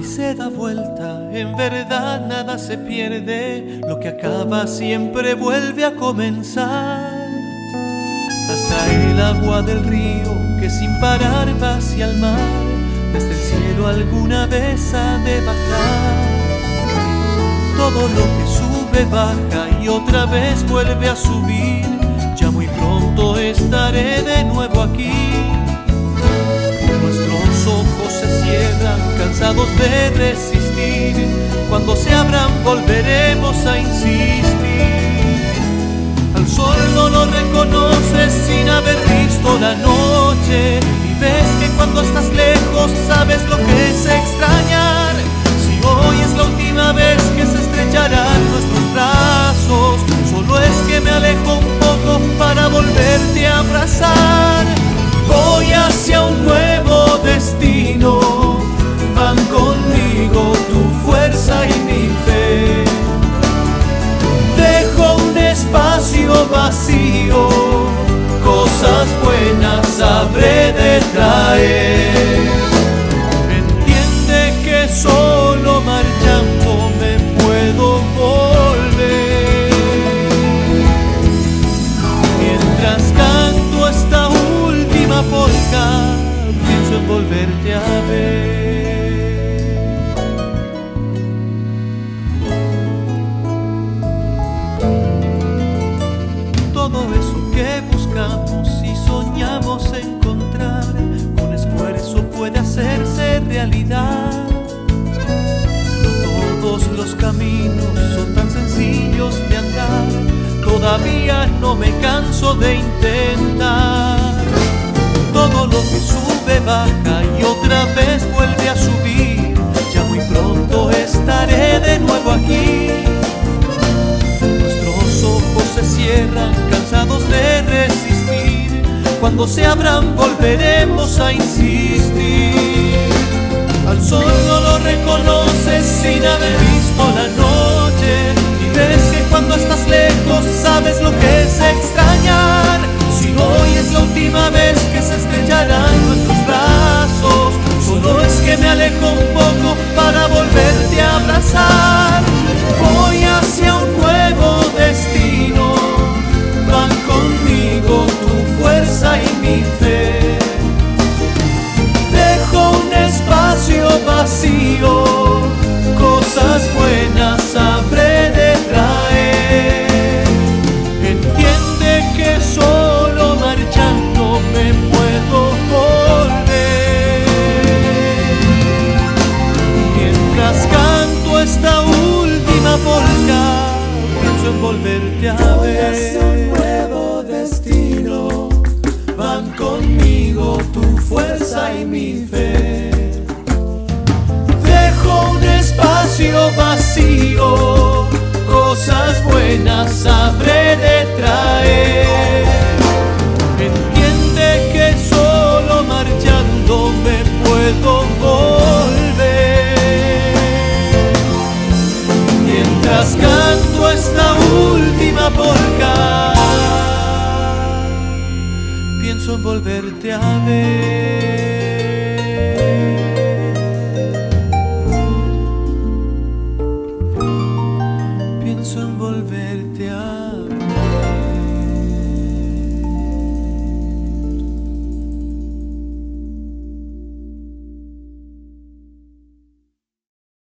se da vuelta, en verdad nada se pierde, lo que acaba siempre vuelve a comenzar. Hasta el agua del río que sin parar va hacia el mar, desde el cielo alguna vez ha de bajar. Todo lo que sube baja y otra vez vuelve a subir, ya muy pronto estaré de nuevo aquí. Nuestros ojos de resistir, cuando se abran volveremos a insistir. Al sol no lo reconoces sin haber visto la noche y ves que cuando estás lejos sabes lo que es extrañar. Si hoy es la última vez que se estrecharán nuestros brazos, solo es que me alejo un poco para volverte a abrazar. Traer. Caminos son tan sencillos de andar, todavía no me canso de intentar. Todo lo que sube baja y otra vez vuelve a subir, ya muy pronto estaré de nuevo aquí. Nuestros ojos se cierran, cansados de resistir. Cuando se abran volveremos a insistir. Al sol no lo reconoces sin haber visto la noche. Y ves que cuando estás lejos sabes lo que es extrañar. Si hoy es la última vez que se estrecharán nuestros brazos, solo es que me alejo un poco para volverte a abrazar. Voy hacia un nuevo destino, van conmigo tu fuerza y mi fe. Dejo un espacio vacío, Hacia un nuevo destino, van conmigo tu fuerza y mi fe. Dejo un espacio vacío, cosas buenas habré de traer. Volverte a ver.